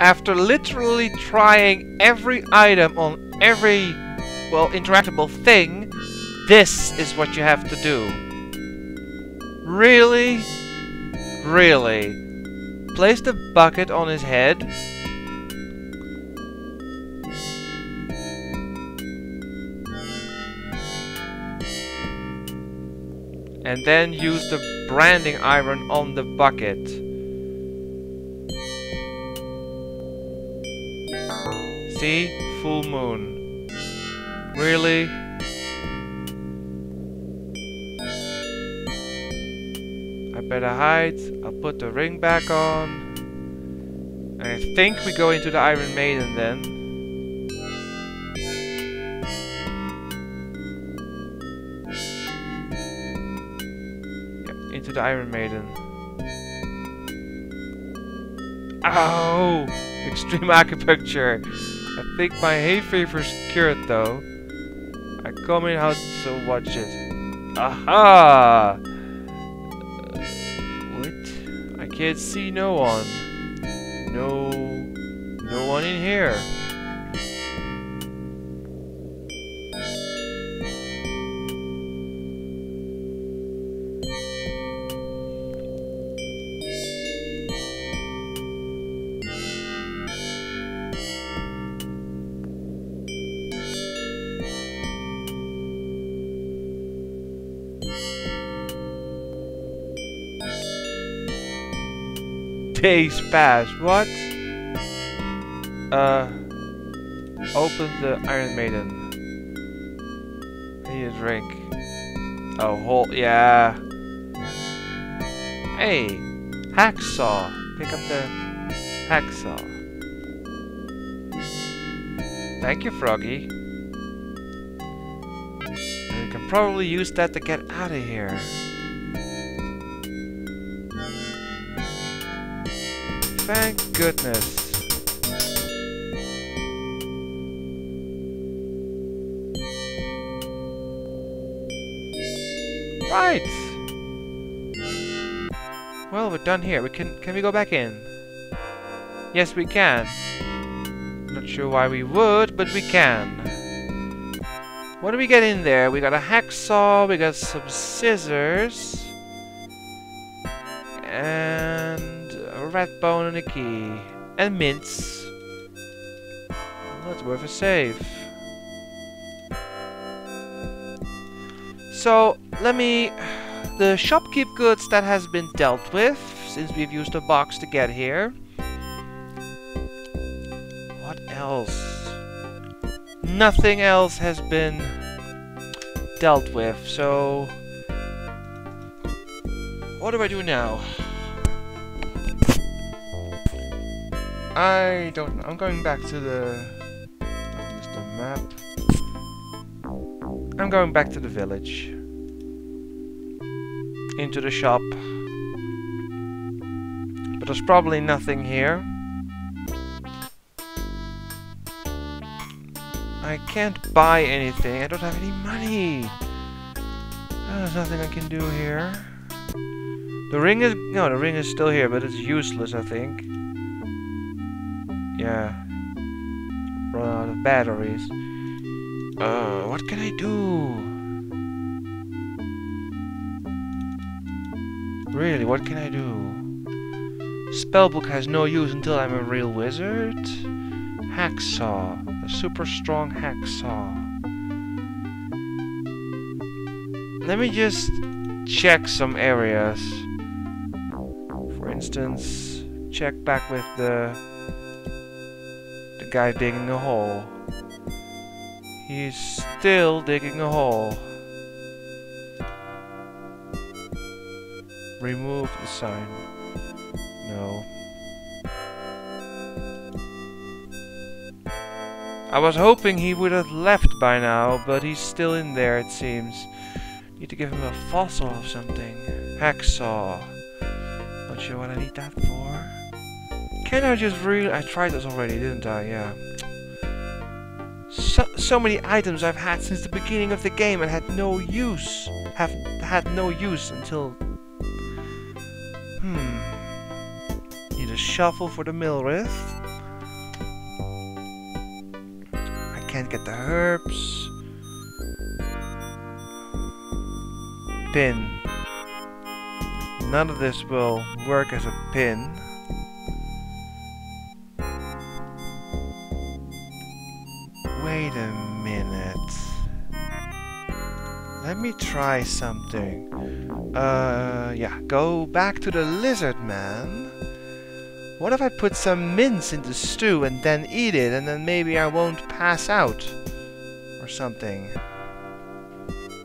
After literally trying every item on every, well, interactable thing, this is what you have to do. Really? Really? Place the bucket on his head. And then use the branding iron on the bucket. See? Full moon. Really? I better hide. I'll put the ring back on. And I think we go into the Iron Maiden then. Into the Iron Maiden. Ow! Extreme acupuncture. I think my hay fever's cured though. I come in how to watch it. Aha! Uh, what? I can't see no one. No, no one in here. Days pass. What? Uh. Open the Iron Maiden. Need a drink. Oh, whole. Yeah. Hey. Hacksaw. Pick up the hacksaw. Thank you, Froggy. And we can probably use that to get out of here. Thank goodness. Right. Well, we're done here. We can can we go back in? Yes, we can. Not sure why we would, but we can. What do we get in there? We got a hacksaw, we got some scissors, and rat bone and a key, and mints. That's worth a save. So, let me... The shopkeep goods that has been dealt with, since we've used a box to get here. What else? Nothing else has been dealt with, so... What do I do now? I don't know. I'm going back to the... Just the map. I'm going back to the village. Into the shop. But there's probably nothing here. I can't buy anything. I don't have any money. Oh, there's nothing I can do here. The ring is... No, the ring is still here, but it's useless, I think. Yeah. Run out of batteries. Uh, what can I do? Really, what can I do? Spellbook has no use until I'm a real wizard. Hacksaw. A super strong hacksaw. Let me just check some areas. For instance, check back with the the guy digging a hole. He's still digging a hole. Remove the sign. No. I was hoping he would have left by now, but he's still in there it seems. Need to give him a fossil or something. Hacksaw. Not sure what I need that for. Can I just really... I tried this already, didn't I? Yeah. So, so many items I've had since the beginning of the game and had no use. Have had no use until... Hmm... Need a shuffle for the mill rift. I can't get the herbs. Pin. None of this will work as a pin. Me try something. Uh, yeah, go back to the lizard man. What if I put some mince in the stew and then eat it and then maybe I won't pass out? Or something.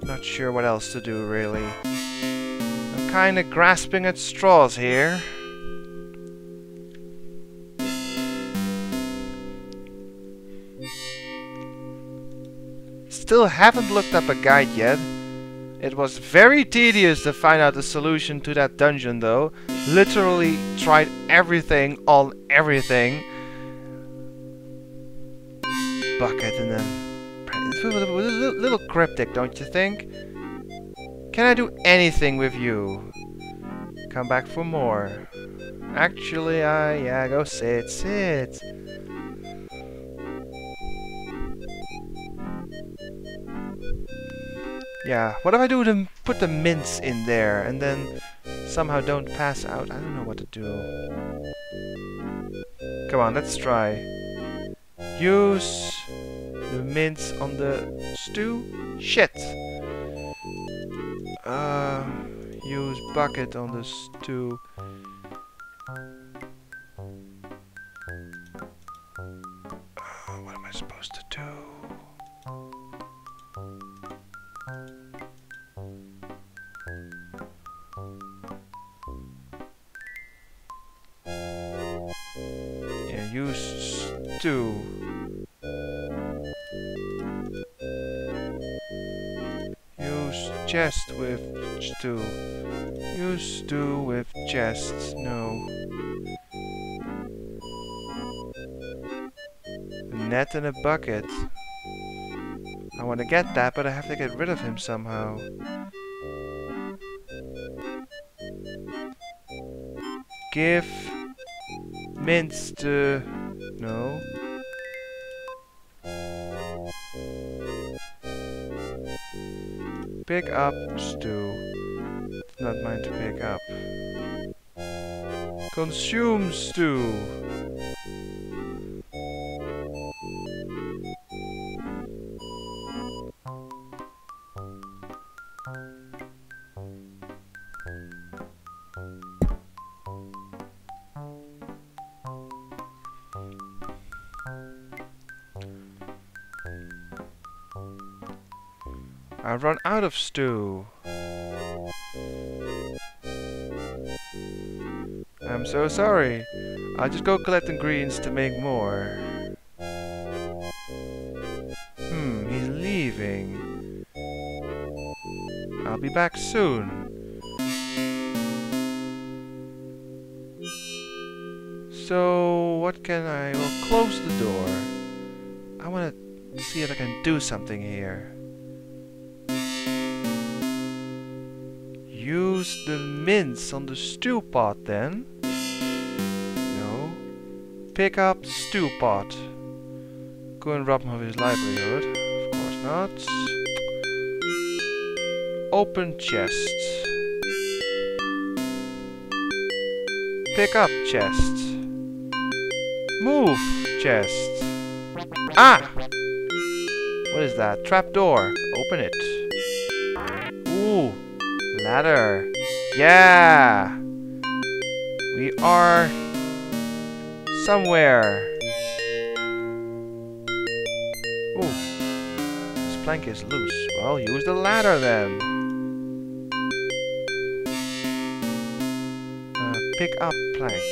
Not sure what else to do really. I'm kinda grasping at straws here. Still haven't looked up a guide yet. It was very tedious to find out the solution to that dungeon though. Literally tried everything on everything. Bucket and then... It's a little, little cryptic, don't you think? Can I do anything with you? Come back for more. Actually, I... yeah, go sit, sit. Yeah, what if I do to put the mints in there and then somehow don't pass out? I don't know what to do. Come on, let's try. Use the mints on the stew? Shit! Uh, use bucket on the stew. Use. Use chest with stew. Use stew with chests. No. A net and a bucket. I want to get that, but I have to get rid of him somehow. Give mints to... No. Pick up stew. Not mine to pick up. Consume stew. I've run out of stew. I'm so sorry. I'll just go collect ingredients to make more. Hmm, he's leaving. I'll be back soon. So, what can I... Well, close the door. I want to see if I can do something here. Use the mince on the stew pot then. No. Pick up stew pot. Go and rob him of his livelihood. Of course not. Open chest. Pick up chest. Move chest. Ah! What is that? Trap door. Open it. Ooh. Ladder. Yeah! We are somewhere. Ooh. This plank is loose. Well, use the ladder then. Uh, pick up plank.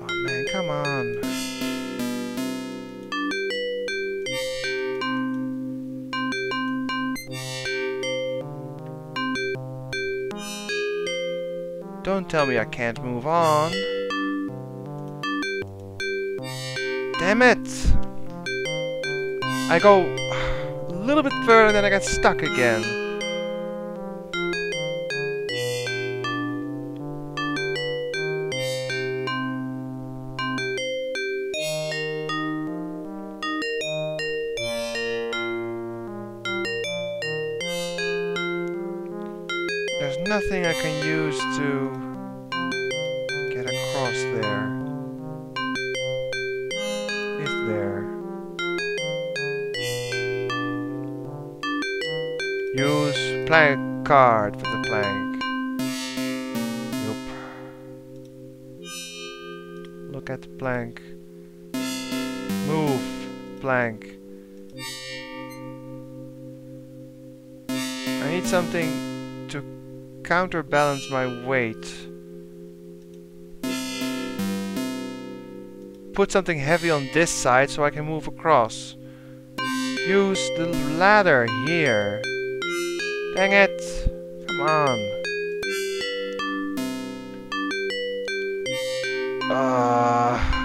Oh man, come on. Don't tell me I can't move on. Damn it! I go a little bit further and then I get stuck again. Nothing I can use to get across there. Is there? Use plank card for the plank. Nope. Look at the plank. Move, plank. I need something counterbalance my weight. Put something heavy on this side so I can move across. Use the ladder here. Dang it! Come on. Uh...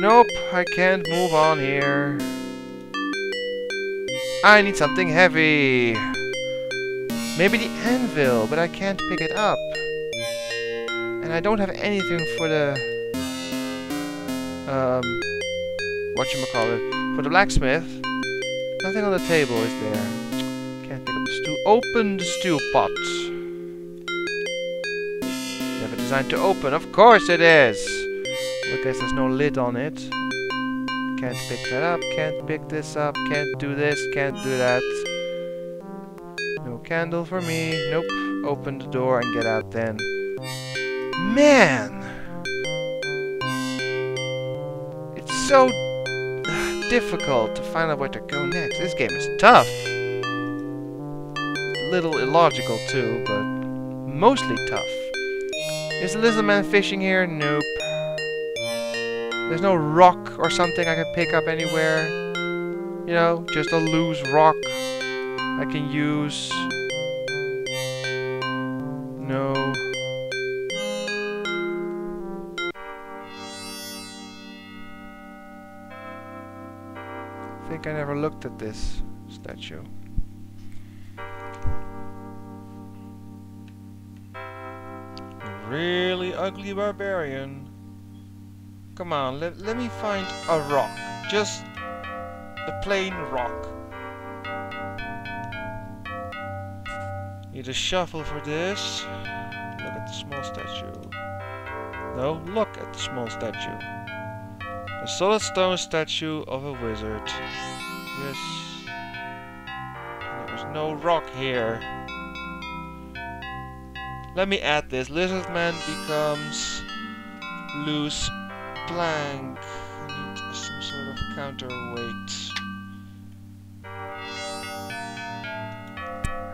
Nope, I can't move on here. I need something heavy. Maybe the anvil, but I can't pick it up. And I don't have anything for the... Um... Whatchamacallit? For the blacksmith. Nothing on the table, is there? Can't pick up the stew. Open the stew pot. Never designed to open. Of course it is! I guess there's no lid on it. Can't pick that up, can't pick this up, can't do this, can't do that. No candle for me. Nope. Open the door and get out then. Man! It's so difficult to find out where to go next. This game is tough. A little illogical too, but mostly tough. Is the lizard man fishing here? Nope. There's no rock or something I can pick up anywhere. You know, just a loose rock I can use. No. I think I never looked at this statue. Really ugly barbarian. Come on, let, let me find a rock. Just a plain rock. Need a shuffle for this. Look at the small statue. No, look at the small statue. A solid stone statue of a wizard. Yes. There's no rock here. Let me add this. Lizard man becomes loose plank. I need some sort of counterweight.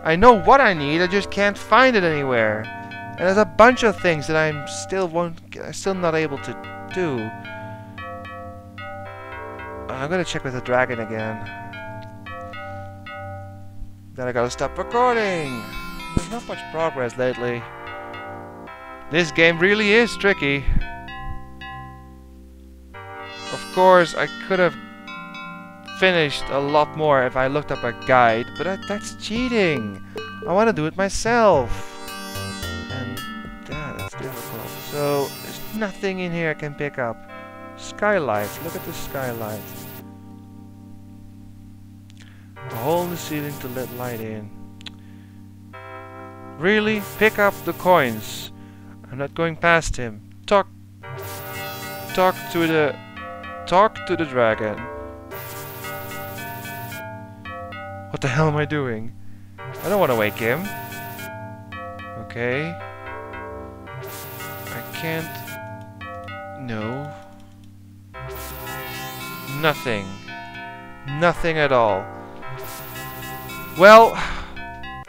I know what I need, I just can't find it anywhere. And there's a bunch of things that I'm still won't still not able to do. I'm gonna check with the dragon again. Then I gotta stop recording. There's not much progress lately. This game really is tricky. Of course, I could have finished a lot more if I looked up a guide, but that, that's cheating. I want to do it myself. And yeah, that's difficult. So, there's nothing in here I can pick up. Skylight. Look at the skylight. A hole in the ceiling to let light in. Really? Pick up the coins. I'm not going past him. Talk. Talk to the Talk to the dragon. What the hell am I doing? I don't want to wake him. Okay. I can't... No. Nothing. Nothing at all. Well,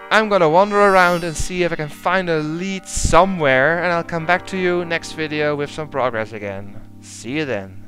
I'm gonna wander around and see if I can find a lead somewhere and I'll come back to you next video with some progress again. See you then.